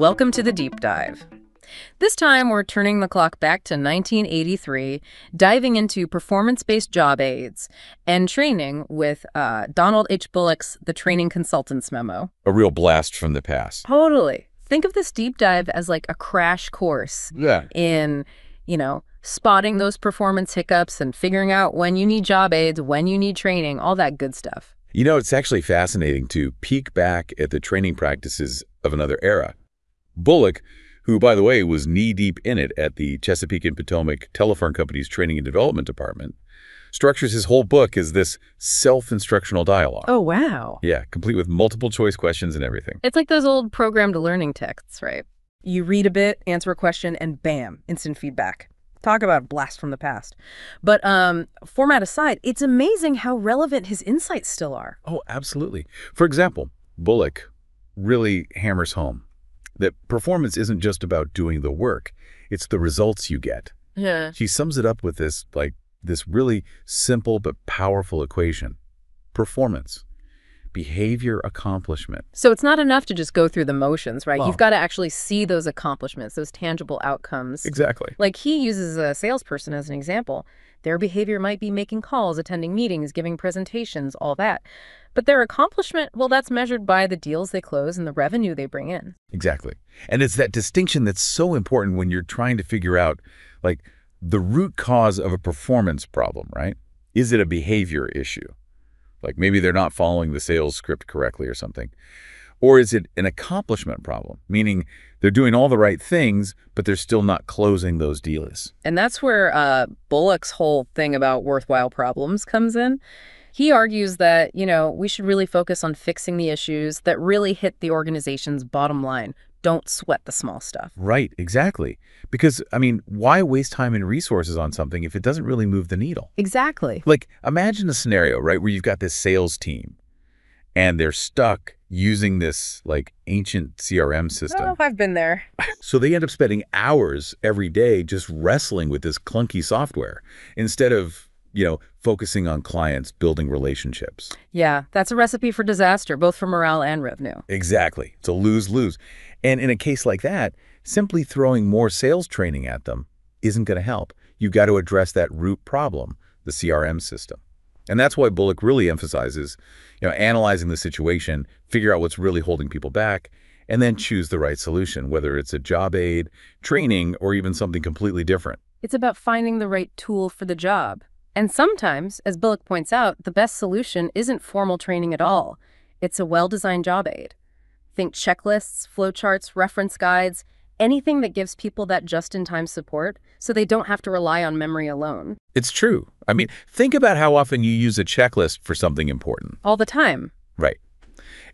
Welcome to the deep dive. This time, we're turning the clock back to 1983, diving into performance-based job aids and training with uh, Donald H. Bullock's The Training Consultants Memo. A real blast from the past. Totally. Think of this deep dive as like a crash course Yeah. in, you know, spotting those performance hiccups and figuring out when you need job aids, when you need training, all that good stuff. You know, it's actually fascinating to peek back at the training practices of another era. Bullock, who, by the way, was knee-deep in it at the Chesapeake and Potomac Telephone Company's Training and Development Department, structures his whole book as this self-instructional dialogue. Oh, wow. Yeah, complete with multiple choice questions and everything. It's like those old programmed learning texts, right? You read a bit, answer a question, and bam, instant feedback. Talk about a blast from the past. But um, format aside, it's amazing how relevant his insights still are. Oh, absolutely. For example, Bullock really hammers home that performance isn't just about doing the work, it's the results you get. Yeah. She sums it up with this, like, this really simple but powerful equation. Performance, behavior accomplishment. So it's not enough to just go through the motions, right? Well- You've got to actually see those accomplishments, those tangible outcomes. Exactly. Like he uses a salesperson as an example. Their behavior might be making calls, attending meetings, giving presentations, all that. But their accomplishment, well, that's measured by the deals they close and the revenue they bring in. Exactly. And it's that distinction that's so important when you're trying to figure out, like, the root cause of a performance problem, right? Is it a behavior issue? Like maybe they're not following the sales script correctly or something. Or is it an accomplishment problem, meaning they're doing all the right things, but they're still not closing those deals? And that's where uh, Bullock's whole thing about worthwhile problems comes in. He argues that, you know, we should really focus on fixing the issues that really hit the organization's bottom line. Don't sweat the small stuff. Right, exactly. Because, I mean, why waste time and resources on something if it doesn't really move the needle? Exactly. Like, imagine a scenario, right, where you've got this sales team and they're stuck using this, like, ancient CRM system. Oh, I've been there. So they end up spending hours every day just wrestling with this clunky software instead of, you know, focusing on clients, building relationships. Yeah, that's a recipe for disaster, both for morale and revenue. Exactly. It's a lose-lose. And in a case like that, simply throwing more sales training at them isn't going to help. You've got to address that root problem, the CRM system. And that's why Bullock really emphasizes, you know, analyzing the situation, figure out what's really holding people back, and then choose the right solution, whether it's a job aid, training, or even something completely different. It's about finding the right tool for the job. And sometimes, as Bullock points out, the best solution isn't formal training at all. It's a well-designed job aid. Think checklists, flowcharts, reference guides, anything that gives people that just-in-time support so they don't have to rely on memory alone. It's true. I mean, think about how often you use a checklist for something important. All the time. Right.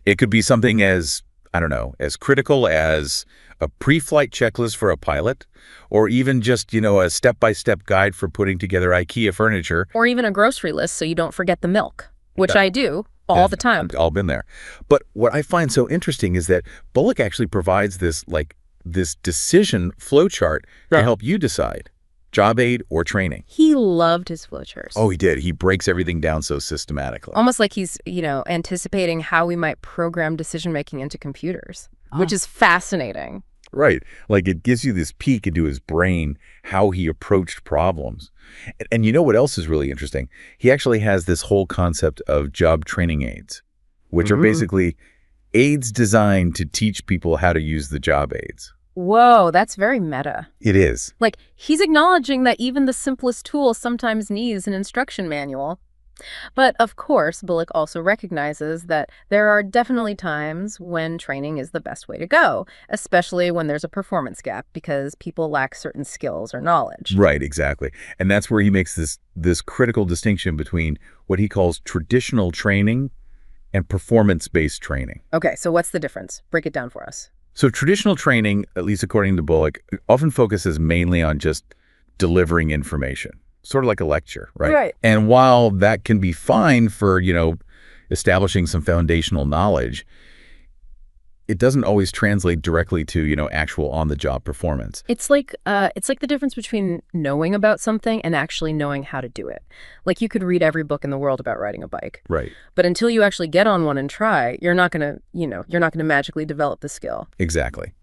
It could be something as, I don't know, as critical as a pre-flight checklist for a pilot, or even just, you know, a step-by-step guide for putting together IKEA furniture. Or even a grocery list so you don't forget the milk, which Yeah. I do all the time. I've all been there. But what I find so interesting is that Bullock actually provides this, like, this decision flowchart Yeah. to help you decide, job aid or training. He loved his flowcharts. Oh, he did. He breaks everything down so systematically. Almost like he's, you know, anticipating how we might program decision-making into computers, which ah. is fascinating. Right. Like it gives you this peek into his brain, how he approached problems. And, and you know what else is really interesting? He actually has this whole concept of job training aids, which are Mhm. basically aids designed to teach people how to use the job aids. Whoa, that's very meta. It is. Like, he's acknowledging that even the simplest tool sometimes needs an instruction manual. But of course, Bullock also recognizes that there are definitely times when training is the best way to go, especially when there's a performance gap because people lack certain skills or knowledge. Right, exactly. And that's where he makes this this critical distinction between what he calls traditional training and performance-based training. Okay, so what's the difference? Break it down for us. So traditional training, at least according to Bullock, often focuses mainly on just delivering information, sort of like a lecture, right? Right. And while that can be fine for, you know, establishing some foundational knowledge, it doesn't always translate directly to, you know, actual on-the-job performance. It's like uh, it's like the difference between knowing about something and actually knowing how to do it. Like you could read every book in the world about riding a bike, Right. but until you actually get on one and try, you're not gonna, you know, you're not gonna magically develop the skill. Exactly.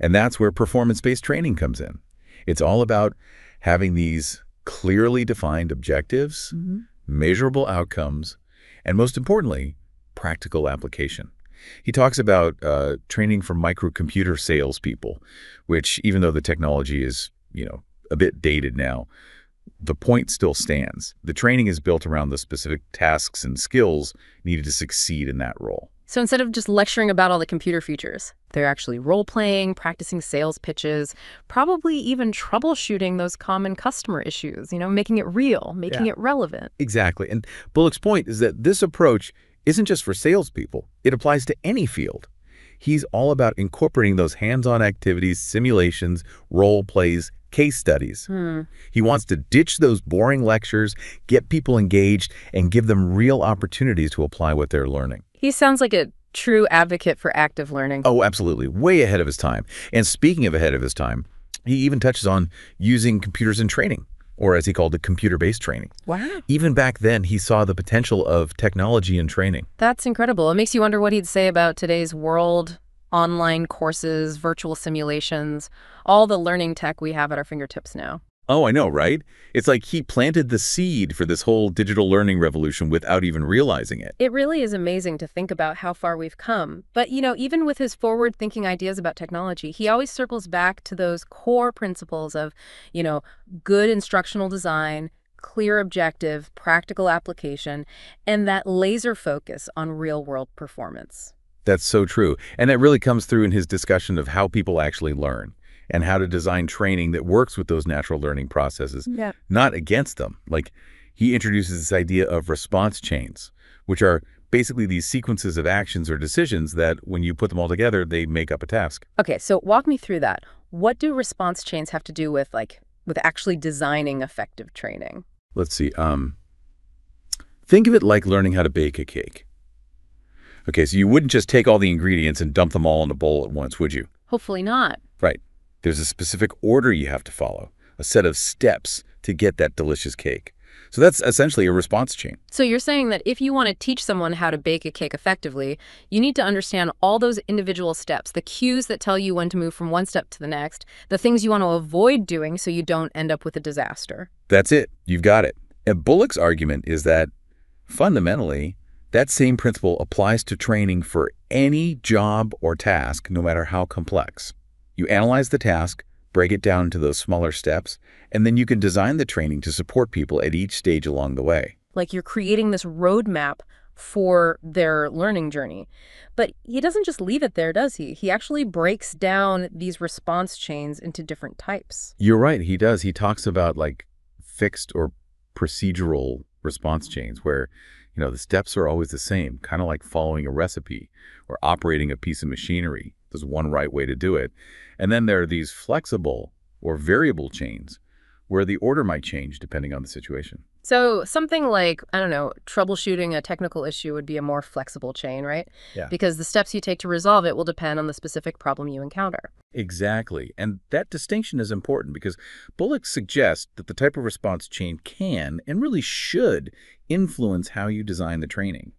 And that's where performance-based training comes in. It's all about having these clearly defined objectives, measurable outcomes, and most importantly, practical application. He talks about uh, training for microcomputer salespeople, which even though the technology is, you know, a bit dated now, the point still stands. The training is built around the specific tasks and skills needed to succeed in that role. So instead of just lecturing about all the computer features, they're actually role-playing, practicing sales pitches, probably even troubleshooting those common customer issues, you know, making it real, making Yeah. it relevant. Exactly. And Bullock's point is that this approach isn't just for salespeople. It applies to any field. He's all about incorporating those hands-on activities, simulations, role plays, case studies. Hmm. He wants to ditch those boring lectures, get people engaged, and give them real opportunities to apply what they're learning. He sounds like a true advocate for active learning. Oh, absolutely. Way ahead of his time. And speaking of ahead of his time, he even touches on using computers in training, or as he called it, computer-based training. Wow. Even back then, he saw the potential of technology in training. That's incredible. It makes you wonder what he'd say about today's world, online courses, virtual simulations, all the learning tech we have at our fingertips now. Oh, I know, right? It's like he planted the seed for this whole digital learning revolution without even realizing it. It really is amazing to think about how far we've come. But, you know, even with his forward thinking ideas about technology, he always circles back to those core principles of, you know, good instructional design, clear objective, practical application, and that laser focus on real world performance. That's so true. And that really comes through in his discussion of how people actually learn and how to design training that works with those natural learning processes, Yeah. not against them. Like he introduces this idea of response chains, which are basically these sequences of actions or decisions that when you put them all together, they make up a task. Okay, so walk me through that. What do response chains have to do with like with actually designing effective training? Let's see. Um, think of it like learning how to bake a cake. Okay, so you wouldn't just take all the ingredients and dump them all in a bowl at once, would you? Hopefully not. Right. There's a specific order you have to follow, a set of steps to get that delicious cake. So that's essentially a response chain. So you're saying that if you want to teach someone how to bake a cake effectively, you need to understand all those individual steps, the cues that tell you when to move from one step to the next, the things you want to avoid doing so you don't end up with a disaster. That's it. You've got it. And Bullock's argument is that fundamentally, that same principle applies to training for any job or task, no matter how complex. You analyze the task, break it down into those smaller steps, and then you can design the training to support people at each stage along the way. Like you're creating this roadmap for their learning journey. But he doesn't just leave it there, does he? He actually breaks down these response chains into different types. You're right. He does. He talks about like fixed or procedural response chains where, you know, the steps are always the same, kind of like following a recipe or operating a piece of machinery. There's one right way to do it. And then there are these flexible or variable chains where the order might change depending on the situation. So something like, I don't know, troubleshooting a technical issue would be a more flexible chain, right? Yeah. Because the steps you take to resolve it will depend on the specific problem you encounter. Exactly. And that distinction is important because Bullock suggests that the type of response chain can and really should influence how you design the training.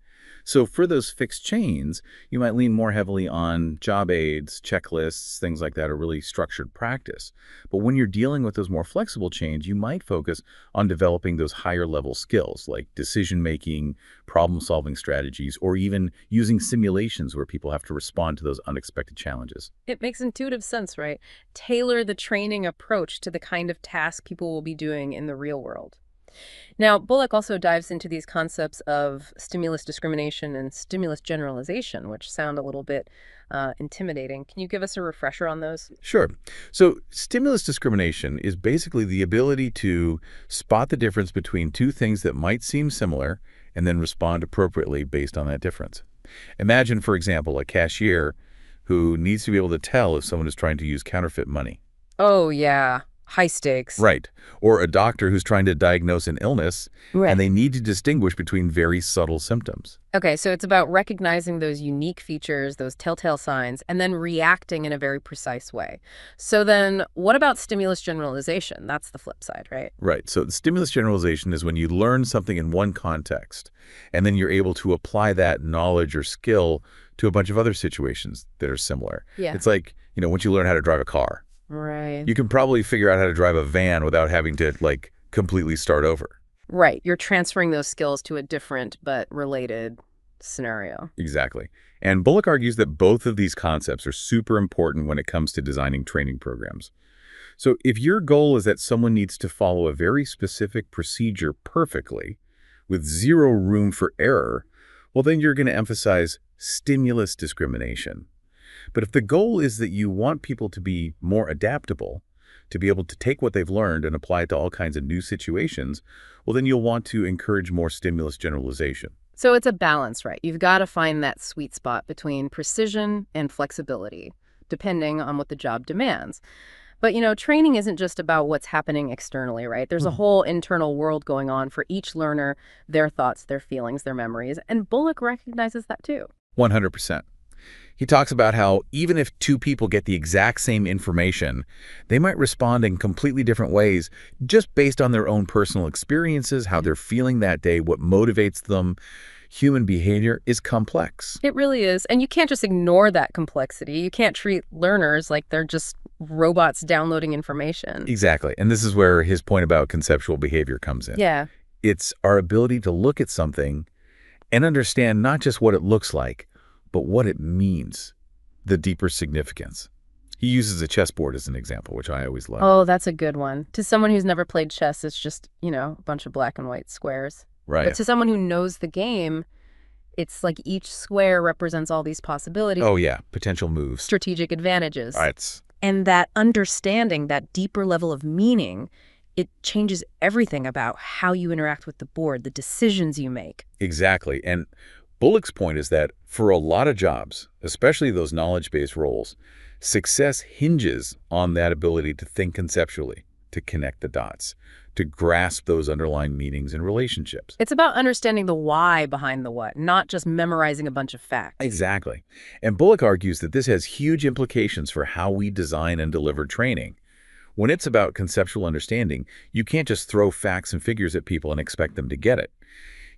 So for those fixed chains, you might lean more heavily on job aids, checklists, things like that, or really structured practice. But when you're dealing with those more flexible chains, you might focus on developing those higher level skills like decision making, problem solving strategies, or even using simulations where people have to respond to those unexpected challenges. It makes intuitive sense, right? Tailor the training approach to the kind of task people will be doing in the real world. Now, Bullock also dives into these concepts of stimulus discrimination and stimulus generalization, which sound a little bit uh, intimidating. Can you give us a refresher on those? Sure. So stimulus discrimination is basically the ability to spot the difference between two things that might seem similar and then respond appropriately based on that difference. Imagine, for example, a cashier who needs to be able to tell if someone is trying to use counterfeit money. Oh, yeah. High stakes. Right. Or a doctor who's trying to diagnose an illness, Right. and they need to distinguish between very subtle symptoms. Okay, so it's about recognizing those unique features, those telltale signs, and then reacting in a very precise way. So then what about stimulus generalization? That's the flip side, right? Right. So the stimulus generalization is when you learn something in one context, and then you're able to apply that knowledge or skill to a bunch of other situations that are similar. Yeah. It's like, you know, once you learn how to drive a car, Right. you can probably figure out how to drive a van without having to, like, completely start over. Right. You're transferring those skills to a different but related scenario. Exactly. And Bullock argues that both of these concepts are super important when it comes to designing training programs. So if your goal is that someone needs to follow a very specific procedure perfectly, with zero room for error, well, then you're going to emphasize stimulus discrimination. But if the goal is that you want people to be more adaptable, to be able to take what they've learned and apply it to all kinds of new situations, well, then you'll want to encourage more stimulus generalization. So it's a balance, right? You've got to find that sweet spot between precision and flexibility, depending on what the job demands. But, you know, training isn't just about what's happening externally, right? There's a Mhm. whole internal world going on for each learner, their thoughts, their feelings, their memories. And Bullock recognizes that too. 100%. He talks about how even if two people get the exact same information, they might respond in completely different ways just based on their own personal experiences, how they're feeling that day, what motivates them. Human behavior is complex. It really is. And you can't just ignore that complexity. You can't treat learners like they're just robots downloading information. Exactly. And this is where his point about conceptual behavior comes in. Yeah. It's our ability to look at something and understand not just what it looks like, but what it means, the deeper significance. He uses a chessboard as an example, which I always love. Oh, that's a good one. To someone who's never played chess, it's just, you know, a bunch of black and white squares. right. But to someone who knows the game, it's like each square represents all these possibilities, Oh, yeah. Potential moves. strategic advantages. Right. And that understanding, that deeper level of meaning, it changes everything about how you interact with the board, the decisions you make. Exactly. And Bullock's point is that for a lot of jobs, especially those knowledge-based roles, success hinges on that ability to think conceptually, to connect the dots, to grasp those underlying meanings and relationships. It's about understanding the why behind the what, not just memorizing a bunch of facts. Exactly. And Bullock argues that this has huge implications for how we design and deliver training. When it's about conceptual understanding, you can't just throw facts and figures at people and expect them to get it.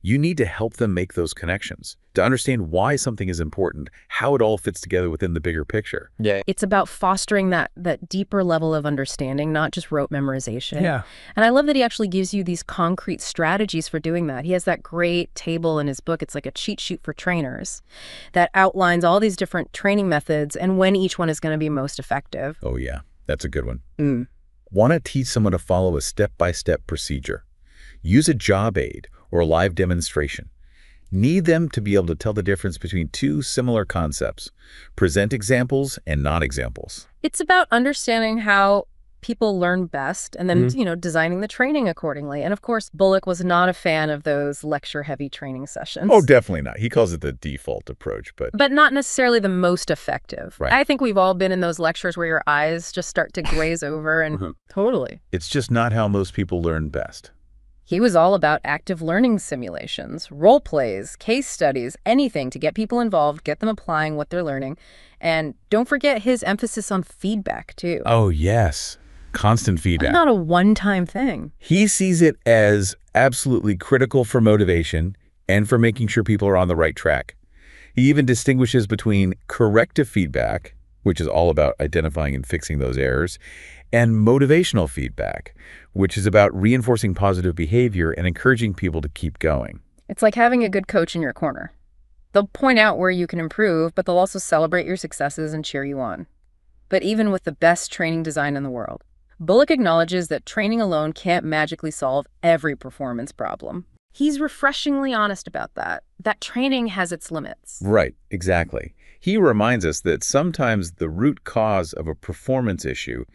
You need to help them make those connections, to understand why something is important, how it all fits together within the bigger picture. Yeah. It's about fostering that that deeper level of understanding, not just rote memorization. Yeah. And I love that he actually gives you these concrete strategies for doing that. He has that great table in his book. It's like a cheat sheet for trainers that outlines all these different training methods and when each one is going to be most effective. Oh yeah, that's a good one. Mm. Want to teach someone to follow a step-by-step procedure? Use a job aid or a live demonstration. Need them to be able to tell the difference between two similar concepts. Present examples and non-examples. It's about understanding how people learn best and then, you know, designing the training accordingly. And of course, Bullock was not a fan of those lecture-heavy training sessions. Oh, definitely not. He calls it the default approach, but but not necessarily the most effective. Right. I think we've all been in those lectures where your eyes just start to glaze over and Mhm. totally. it's just not how most people learn best. He was all about active learning simulations, role plays, case studies, anything to get people involved, get them applying what they're learning. And don't forget his emphasis on feedback, too. Oh, yes. Constant feedback. Not a one-time thing. He sees it as absolutely critical for motivation and for making sure people are on the right track. He even distinguishes between corrective feedback, which is all about identifying and fixing those errors, and motivational feedback, which is about reinforcing positive behavior and encouraging people to keep going. It's like having a good coach in your corner. They'll point out where you can improve, but they'll also celebrate your successes and cheer you on. But even with the best training design in the world, Bullock acknowledges that training alone can't magically solve every performance problem. He's refreshingly honest about that, that training has its limits. Right, exactly. He reminds us that sometimes the root cause of a performance issue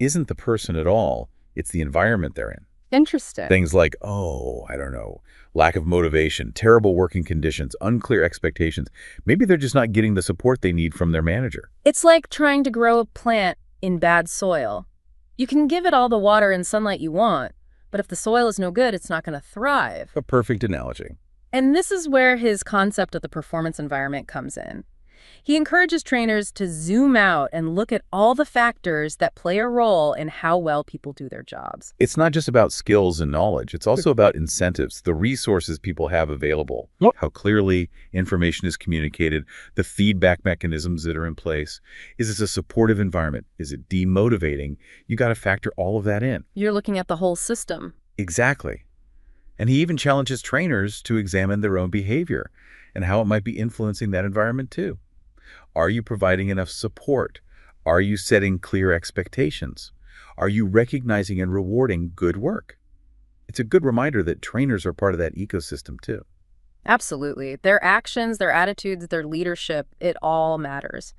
isn't the person at all, it's the environment they're in. Interesting. Things like, oh, I don't know, lack of motivation, terrible working conditions, unclear expectations. Maybe they're just not getting the support they need from their manager. It's like trying to grow a plant in bad soil. You can give it all the water and sunlight you want, but if the soil is no good, it's not going to thrive. A perfect analogy. And this is where his concept of the performance environment comes in. He encourages trainers to zoom out and look at all the factors that play a role in how well people do their jobs. It's not just about skills and knowledge. It's also about incentives, the resources people have available, Yep. how clearly information is communicated, the feedback mechanisms that are in place. Is this a supportive environment? Is it demotivating? You got to factor all of that in. You're looking at the whole system. Exactly. And he even challenges trainers to examine their own behavior and how it might be influencing that environment too. Are you providing enough support? Are you setting clear expectations? Are you recognizing and rewarding good work? It's a good reminder that trainers are part of that ecosystem too. Absolutely. Their actions, their attitudes, their leadership, it all matters.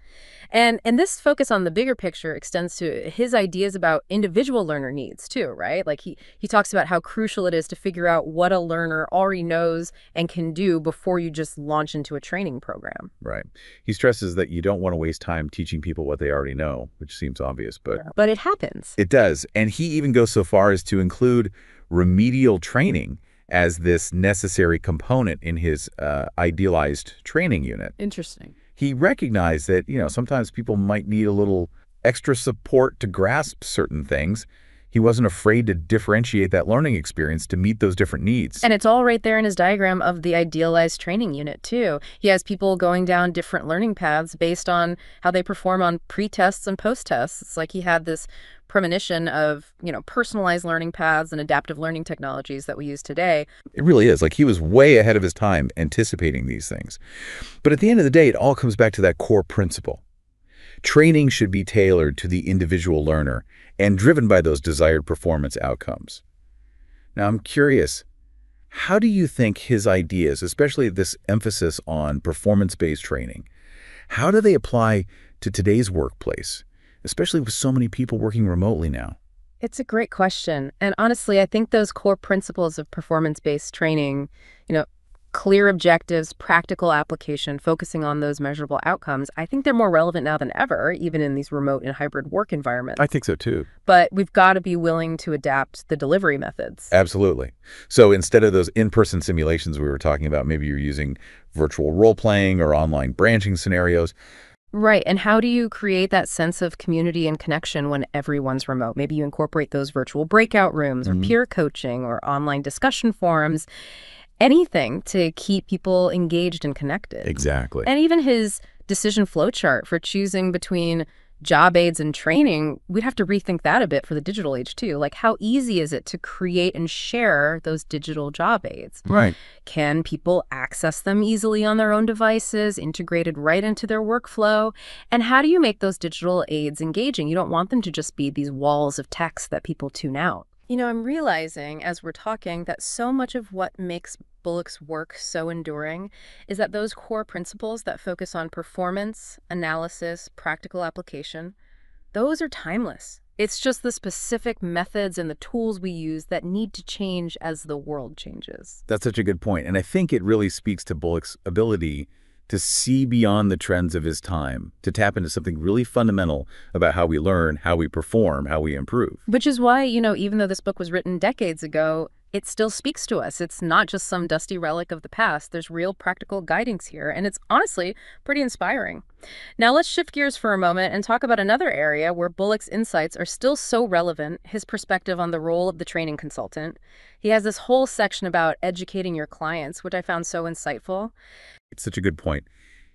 And and this focus on the bigger picture extends to his ideas about individual learner needs too, right? Like he he talks about how crucial it is to figure out what a learner already knows and can do before you just launch into a training program. Right. He stresses that you don't want to waste time teaching people what they already know, which seems obvious, but But it happens. It does. And he even goes so far as to include remedial training as this necessary component in his uh, idealized training unit. Interesting. He recognized that, you know, sometimes people might need a little extra support to grasp certain things. He wasn't afraid to differentiate that learning experience to meet those different needs. And it's all right there in his diagram of the idealized training unit, too. He has people going down different learning paths based on how they perform on pre-tests and post-tests. It's like he had this premonition of, you know, personalized learning paths and adaptive learning technologies that we use today. It really is. Like he was way ahead of his time anticipating these things. But at the end of the day, it all comes back to that core principle. Training should be tailored to the individual learner and driven by those desired performance outcomes. Now, I'm curious, how do you think his ideas, especially this emphasis on performance-based training, how do they apply to today's workplace, especially with so many people working remotely now? It's a great question. And honestly, I think those core principles of performance-based training, you know, clear objectives, practical application, focusing on those measurable outcomes, I think they're more relevant now than ever, even in these remote and hybrid work environments. I think so too. But we've got to be willing to adapt the delivery methods. Absolutely. So instead of those in-person simulations we were talking about, maybe you're using virtual role-playing or online branching scenarios. Right. And how do you create that sense of community and connection when everyone's remote? Maybe you incorporate those virtual breakout rooms or Mhm. peer coaching or online discussion forums, anything to keep people engaged and connected. Exactly. And even his decision flowchart for choosing between job aids and training, we'd have to rethink that a bit for the digital age too. Like how easy is it to create and share those digital job aids? right. Can people access them easily on their own devices, integrated right into their workflow? And how do you make those digital aids engaging? You don't want them to just be these walls of text that people tune out. You know, I'm realizing as we're talking that so much of what makes Bullock's work so enduring is that those core principles that focus on performance, analysis, practical application, those are timeless. It's just the specific methods and the tools we use that need to change as the world changes. That's such a good point. And I think it really speaks to Bullock's ability to see beyond the trends of his time, to tap into something really fundamental about how we learn, how we perform, how we improve. Which is why, you know, even though this book was written decades ago, it still speaks to us. It's not just some dusty relic of the past. There's real practical guidance here, and it's honestly pretty inspiring. Now let's shift gears for a moment and talk about another area where Bullock's insights are still so relevant, his perspective on the role of the training consultant. He has this whole section about educating your clients, which I found so insightful. It's such a good point.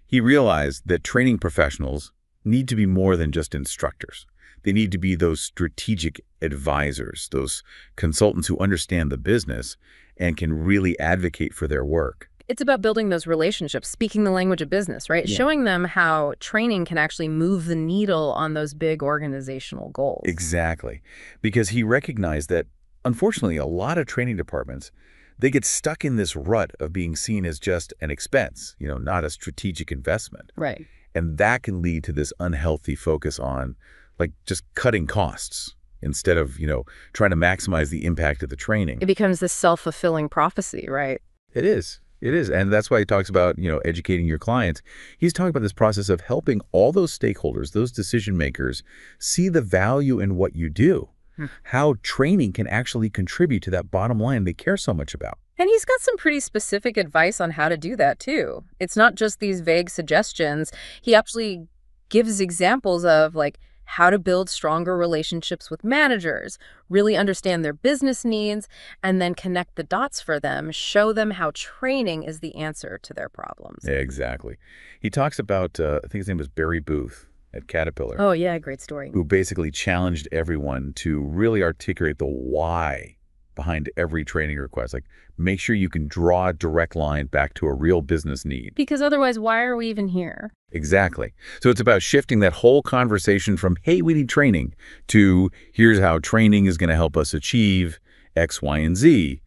He realized that training professionals need to be more than just instructors. They need to be those strategic advisors, those consultants who understand the business and can really advocate for their work. It's about building those relationships, speaking the language of business, right? Yeah. Showing them how training can actually move the needle on those big organizational goals. Exactly. Because he recognized that, unfortunately, a lot of training departments, they get stuck in this rut of being seen as just an expense, you know, not a strategic investment. Right. And that can lead to this unhealthy focus on, like, just cutting costs instead of, you know, trying to maximize the impact of the training. It becomes this self-fulfilling prophecy, right? It is. It is. And that's why he talks about, you know, educating your clients. He's talking about this process of helping all those stakeholders, those decision makers, see the value in what you do. Hmm. How training can actually contribute to that bottom line they care so much about. And he's got some pretty specific advice on how to do that, too. It's not just these vague suggestions. He actually gives examples of, like, how to build stronger relationships with managers, really understand their business needs, and then connect the dots for them, show them how training is the answer to their problems. Yeah, exactly. He talks about, uh, I think his name was Barry Booth at Caterpillar. Oh, yeah, great story. Who basically challenged everyone to really articulate the why behind every training request. Like, make sure you can draw a direct line back to a real business need. Because otherwise, why are we even here? Exactly. So it's about shifting that whole conversation from, hey, we need training, to here's how training is going to help us achieve X, Y, and Z.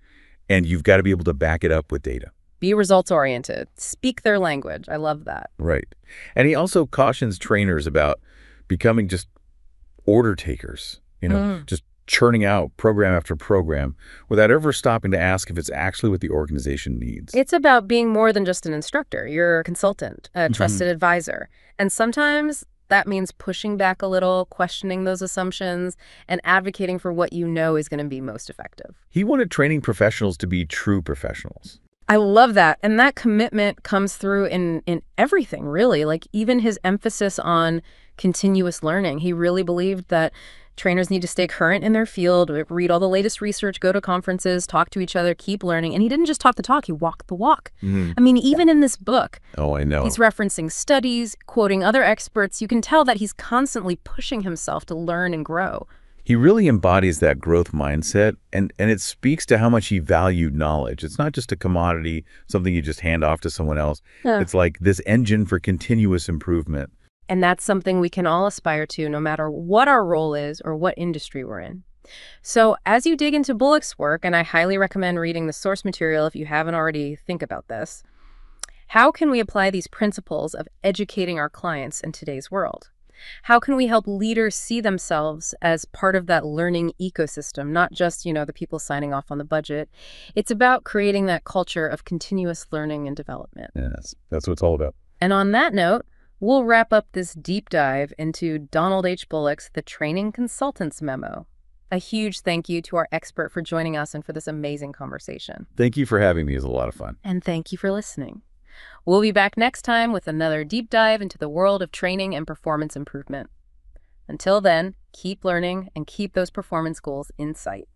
And you've got to be able to back it up with data. Be results-oriented. Speak their language. I love that. Right. And he also cautions trainers about becoming just order takers, you know, mm. just churning out program after program without ever stopping to ask if it's actually what the organization needs. It's about being more than just an instructor. You're a consultant, a mm-hmm. trusted mm -hmm. advisor. And sometimes that means pushing back a little, questioning those assumptions, and advocating for what you know is going to be most effective. He wanted training professionals to be true professionals. I love that. And that commitment comes through in, in everything, really. Like even his emphasis on continuous learning. He really believed that Trainers need to stay current in their field, read all the latest research, go to conferences, talk to each other, keep learning. And he didn't just talk the talk, he walked the walk. Mm. I mean, even in this book, oh, I know. He's referencing studies, quoting other experts. You can tell that he's constantly pushing himself to learn and grow. He really embodies that growth mindset, and, and it speaks to how much he valued knowledge. It's not just a commodity, something you just hand off to someone else. Yeah. It's like this engine for continuous improvement. And that's something we can all aspire to no matter what our role is or what industry we're in. So as you dig into Bullock's work, and I highly recommend reading the source material if you haven't already, think about this. How can we apply these principles of educating our clients in today's world? How can we help leaders see themselves as part of that learning ecosystem, not just, you know, the people signing off on the budget? It's about creating that culture of continuous learning and development. Yes, that's what it's all about. And on that note, We'll wrap up this deep dive into Donald H. Bullock's The Training Consultants Memo. A huge thank you to our expert for joining us and for this amazing conversation. Thank you for having me. It was a lot of fun. And thank you for listening. We'll be back next time with another deep dive into the world of training and performance improvement. Until then, keep learning and keep those performance goals in sight.